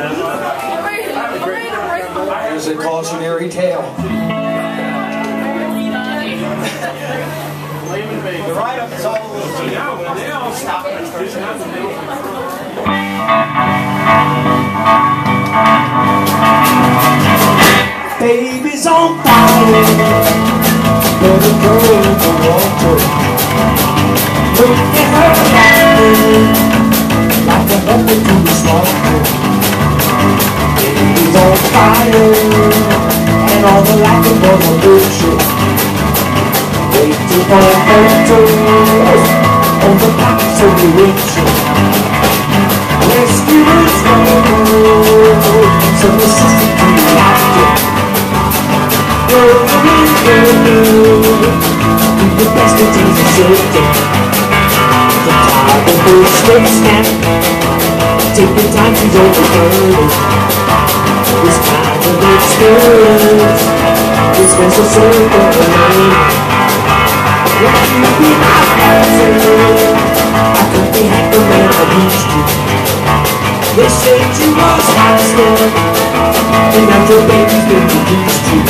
Here's a cautionary tale. The write-up is all a little Stop Baby's on fire, but a girl in the water. Look at her laughing, like a puppet to the slaughter. Baby's on fire, and all the laughing was a bullshit. Waiting for toes on the backs of the windshield. Rescuers know some assistant to the actor. Girl, girl, do the best to tease a safety. The time of the slip snap, taking time to go overburden. This kind of experience is necessary for the learning. When you be my person, I could be half the man I used to. They said you was hot stuff, and now baby's been reduced to.